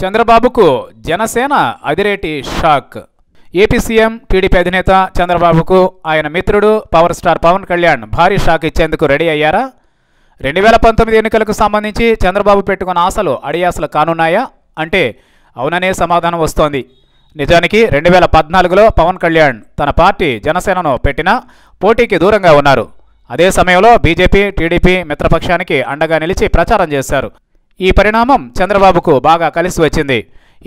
చంద్రబాబుకు జనసేన అదిరేటి shock. AP CM TDP అధినేత చంద్రబాబుకు ఆయన మిత్రుడు పవర్ స్టార్ పవన్ కళ్యాణ్ భారీ షాక్ ఇచ్చేందుకు రెడీ అయ్యారా? రెండు వేల పంతొమ్మిది ఎన్నికలకు సంబంధించి చంద్రబాబు పెట్టుకున్న ఆశలు అడియాసలు కానున్నాయా? అంటే అవుననే సమాధానం వస్తోంది. నిజానికి రెండు వేల పద్నాలుగులో పవన్ కళ్యాణ్ తన పార్టీ జనసేనను పెట్టినా పోటీకి దూరంగా ఉన్నారు. అదే సమయంలో బీజేపీ టీడీపీ మిత్రపక్షానికి అండగా నిలిచి ప్రచారం చేశారు. ఈ పరిణామం చంద్రబాబుకు బాగా కలిసి వచ్చింది.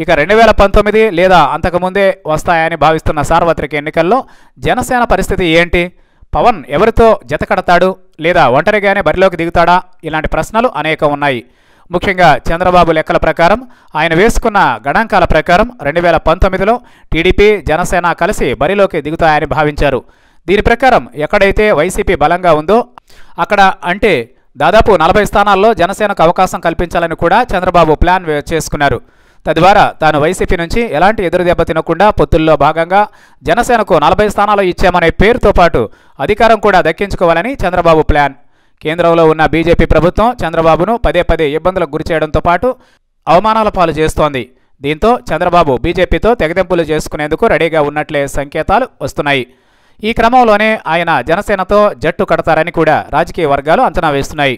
ఇక రెండు వేల పంతొమ్మిది లేదా అంతకుముందే వస్తాయని భావిస్తున్న సార్వత్రిక ఎన్నికల్లో జనసేన పరిస్థితి ఏంటి? పవన్ ఎవరితో జతకడతాడు లేదా ఒంటరిగానే బరిలోకి దిగుతాడా? ఇలాంటి ప్రశ్నలు అనేకం ఉన్నాయి. ముఖ్యంగా చంద్రబాబు లెక్కల ప్రకారం ఆయన వేసుకున్న గణాంకాల ప్రకారం రెండు వేల పంతొమ్మిదిలో టీడీపీ జనసేన కలిసి బరిలోకి దిగుతాయని భావించారు. దీని ప్రకారం ఎక్కడైతే వైసీపీ బలంగా ఉందో అక్కడ అంటే దాదాపు నలభై స్థానాల్లో జనసేనకు అవకాశం కల్పించాలని కూడా చంద్రబాబు ప్లాన్ చేసుకున్నారు. తద్వారా తాను వైసీపీ నుంచి ఎలాంటి ఎదురు దెబ్బ తినకుండా పొత్తుల్లో భాగంగా జనసేనకు నలభై స్థానాలు ఇచ్చామనే పేరుతో పాటు అధికారం కూడా దక్కించుకోవాలని చంద్రబాబు ప్లాన్. కేంద్రంలో ఉన్న బీజేపీ ప్రభుత్వం చంద్రబాబును పదే పదే ఇబ్బందులకు గురి చేయడంతో పాటు అవమానాల పాలు చేస్తోంది. దీంతో చంద్రబాబు బీజేపీతో తెగదెంపులు చేసుకునేందుకు రెడీగా ఉన్నట్లే సంకేతాలు వస్తున్నాయి. ఈ క్రమంలోనే ఆయన జనసేనతో జట్టు కడతారని కూడా రాజకీయ వర్గాలు అంచనా వేస్తున్నాయి.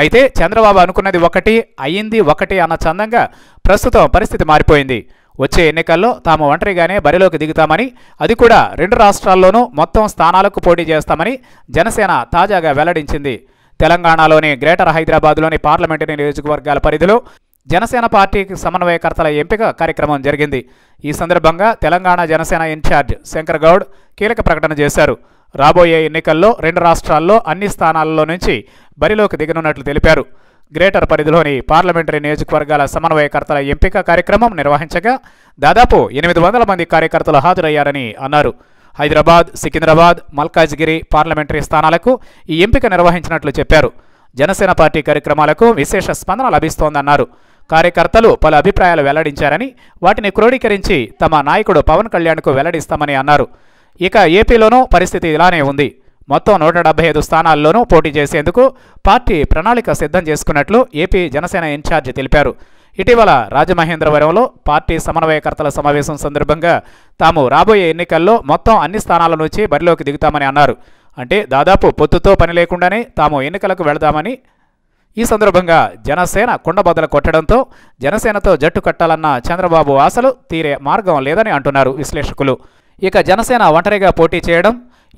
అయితే చంద్రబాబు అనుకున్నది ఒకటి అయ్యింది ఒకటి అన్న చందంగా ప్రస్తుతం పరిస్థితి మారిపోయింది. వచ్చే ఎన్నికల్లో తాము ఒంటరిగానే బరిలోకి దిగుతామని అది కూడా రెండు రాష్ట్రాల్లోనూ మొత్తం స్థానాలకు పోటీ చేస్తామని జనసేన తాజాగా వెల్లడించింది. తెలంగాణలోని గ్రేటర్ హైదరాబాద్లోని పార్లమెంటరీ నియోజకవర్గాల పరిధిలో జనసేన పార్టీకి సమన్వయకర్తల ఎంపిక కార్యక్రమం జరిగింది. ఈ సందర్భంగా తెలంగాణ జనసేన ఇన్ఛార్జ్ శంకర్ గౌడ్ కీలక ప్రకటన చేశారు. రాబోయే ఎన్నికల్లో రెండు రాష్ట్రాల్లో అన్ని స్థానాల్లో నుంచి బరిలోకి దిగనున్నట్లు తెలిపారు. గ్రేటర్ పరిధిలోని పార్లమెంటరీ నియోజకవర్గాల సమన్వయకర్తల ఎంపిక కార్యక్రమం నిర్వహించగా దాదాపు ఎనిమిది వందల మంది కార్యకర్తలు హాజరయ్యారని అన్నారు. హైదరాబాద్ సికింద్రాబాద్ మల్కాజ్గిరి పార్లమెంటరీ స్థానాలకు ఈ ఎంపిక నిర్వహించినట్లు చెప్పారు. జనసేన పార్టీ కార్యక్రమాలకు విశేష స్పందన లభిస్తోందన్నారు. కార్యకర్తలు పలు అభిప్రాయాలు వెల్లడించారని వాటిని క్రోడీకరించి తమ నాయకుడు పవన్ కళ్యాణ్కు వెల్లడిస్తామని అన్నారు. ఇక ఏపీలోనూ పరిస్థితి ఇలానే ఉంది. మొత్తం నూట డెబ్బై ఐదు స్థానాల్లోనూ పోటీ చేసేందుకు పార్టీ ప్రణాళిక సిద్ధం చేసుకున్నట్లు ఏపీ జనసేన ఇన్ఛార్జి తెలిపారు. ఇటీవల రాజమహేంద్రవరంలో పార్టీ సమన్వయకర్తల సమావేశం సందర్భంగా తాము రాబోయే ఎన్నికల్లో మొత్తం అన్ని స్థానాల నుంచి బరిలోకి దిగుతామని అన్నారు. అంటే దాదాపు పొత్తుతో పని లేకుండానే తాము ఎన్నికలకు వెళదామని ఈ సందర్భంగా జనసేన కుండబద్దలు కొట్టడంతో జనసేనతో జట్టు కట్టాలన్న చంద్రబాబు ఆశలు తీరే మార్గం లేదని అంటున్నారు విశ్లేషకులు. ఇక జనసేన ఒంటరిగా పోటీ చేయడం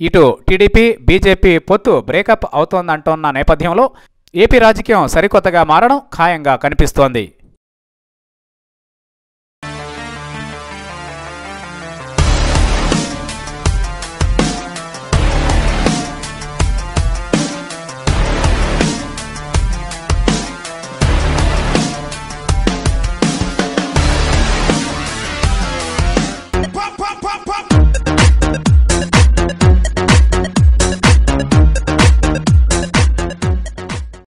ఇటు టీడీపీ బీజేపీ పొత్తు బ్రేకప్ అవుతోందంటున్న నేపథ్యంలో ఏపీ రాజకీయం సరికొత్తగా మారడం ఖాయంగా కనిపిస్తోంది.